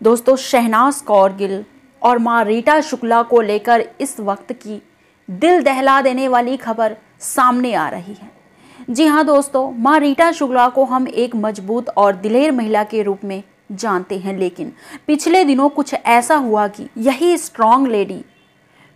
दोस्तों, शहनाज कौर गिल और माँ रीटा शुक्ला को लेकर इस वक्त की दिल दहला देने वाली खबर सामने आ रही है। जी हाँ दोस्तों, माँ रीटा शुक्ला को हम एक मज़बूत और दिलेर महिला के रूप में जानते हैं, लेकिन पिछले दिनों कुछ ऐसा हुआ कि यही स्ट्रॉन्ग लेडी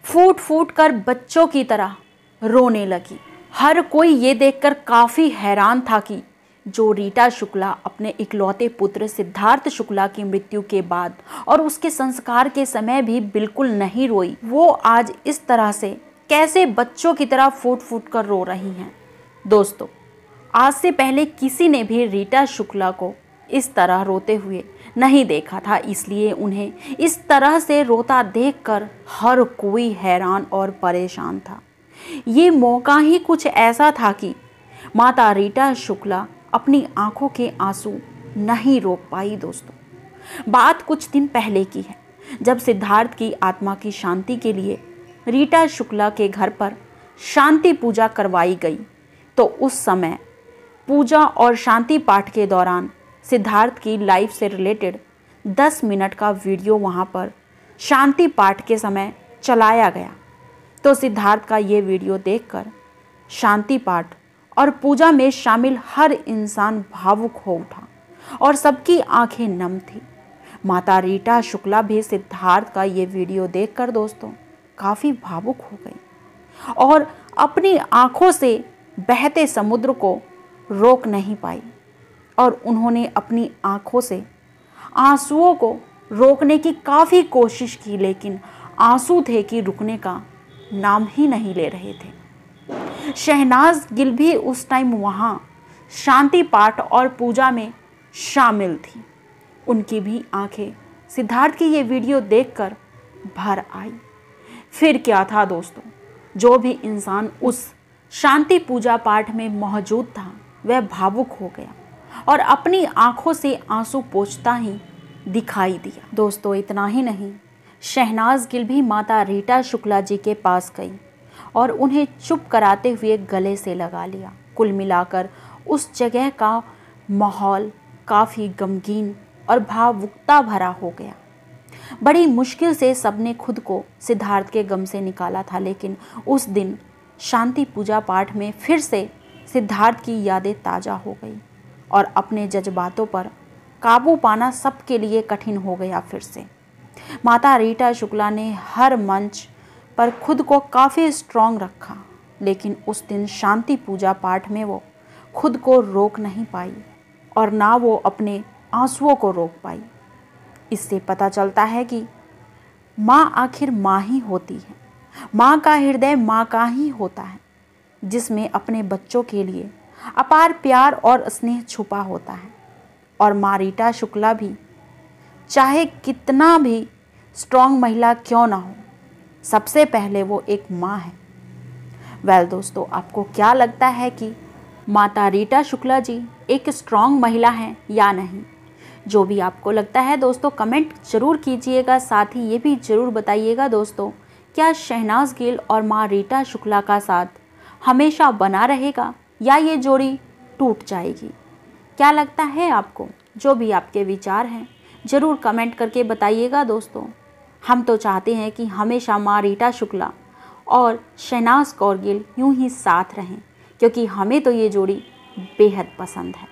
फूट फूट कर बच्चों की तरह रोने लगी। हर कोई ये देखकर काफ़ी हैरान था कि जो रीटा शुक्ला अपने इकलौते पुत्र सिद्धार्थ शुक्ला की मृत्यु के बाद और उसके संस्कार के समय भी बिल्कुल नहीं रोई, वो आज इस तरह से कैसे बच्चों की तरह फूट फूट कर रो रही हैं। दोस्तों, आज से पहले किसी ने भी रीटा शुक्ला को इस तरह रोते हुए नहीं देखा था, इसलिए उन्हें इस तरह से रोता देखकर हर कोई हैरान और परेशान था। ये मौका ही कुछ ऐसा था कि माता रीटा शुक्ला अपनी आँखों के आँसू नहीं रोक पाई दोस्तों। बात कुछ दिन पहले की है, जब सिद्धार्थ की आत्मा की शांति के लिए रीटा शुक्ला के घर पर शांति पूजा करवाई गई तो उस समय पूजा और शांति पाठ के दौरान सिद्धार्थ की लाइफ से रिलेटेड 10 मिनट का वीडियो वहाँ पर शांति पाठ के समय चलाया गया। तो सिद्धार्थ का ये वीडियो देखकर शांति पाठ और पूजा में शामिल हर इंसान भावुक हो उठा और सबकी आँखें नम थी। माता रीटा शुक्ला भी सिद्धार्थ का ये वीडियो देखकर दोस्तों काफ़ी भावुक हो गई और अपनी आँखों से बहते समुद्र को रोक नहीं पाई और उन्होंने अपनी आँखों से आंसुओं को रोकने की काफ़ी कोशिश की, लेकिन आँसू थे कि रुकने का नाम ही नहीं ले रहे थे। शहनाज गिल भी उस टाइम वहाँ शांति पाठ और पूजा में शामिल थी। उनकी भी आँखें सिद्धार्थ की ये वीडियो देखकर भर आई। फिर क्या था दोस्तों? जो भी इंसान उस शांति पूजा पाठ में मौजूद था, वह भावुक हो गया और अपनी आँखों से आँसू पोछता ही दिखाई दिया। दोस्तों, इतना ही नहीं, शहनाज गिल भी माता रीटा शुक्ला जी के पास गई। और उन्हें चुप कराते हुए गले से लगा लिया। कुल मिलाकर उस जगह का माहौल काफ़ी गमगीन और भावुकता भरा हो गया। बड़ी मुश्किल से सबने खुद को सिद्धार्थ के गम से निकाला था, लेकिन उस दिन शांति पूजा पाठ में फिर से सिद्धार्थ की यादें ताज़ा हो गई और अपने जज्बातों पर काबू पाना सबके लिए कठिन हो गया फिर से। माता रीटा शुक्ला ने हर मंच पर खुद को काफ़ी स्ट्रॉन्ग रखा, लेकिन उस दिन शांति पूजा पाठ में वो खुद को रोक नहीं पाई और ना वो अपने आंसुओं को रोक पाई। इससे पता चलता है कि माँ आखिर माँ ही होती है। माँ का हृदय माँ का ही होता है, जिसमें अपने बच्चों के लिए अपार प्यार और स्नेह छुपा होता है। और माँ रीटा शुक्ला भी, चाहे कितना भी स्ट्रॉन्ग महिला क्यों ना हो सबसे पहले वो एक माँ है। वेल well, दोस्तों आपको क्या लगता है कि माता रीटा शुक्ला जी एक स्ट्रॉन्ग महिला हैं या नहीं? जो भी आपको लगता है दोस्तों कमेंट ज़रूर कीजिएगा साथ ही ये भी ज़रूर बताइएगा दोस्तों क्या शहनाज गिल और माँ रीटा शुक्ला का साथ हमेशा बना रहेगा या ये जोड़ी टूट जाएगी? क्या लगता है आपको? जो भी आपके विचार हैं ज़रूर कमेंट करके बताइएगा दोस्तों। हम तो चाहते हैं कि हमेशा माँ रीटा शुक्ला और शहनाज कौर गिल यूँ ही साथ रहें, क्योंकि हमें तो ये जोड़ी बेहद पसंद है।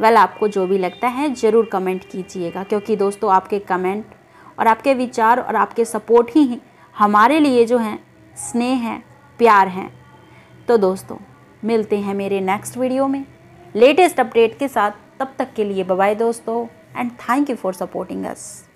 वेल, आपको जो भी लगता है ज़रूर कमेंट कीजिएगा, क्योंकि दोस्तों, आपके कमेंट और आपके विचार और आपके सपोर्ट ही हमारे लिए जो हैं, स्नेह हैं, प्यार हैं। तो दोस्तों, मिलते हैं मेरे नेक्स्ट वीडियो में। लेटेस्ट अपडेट के साथ, तब तक के लिए बाय दोस्तों and thank you for supporting us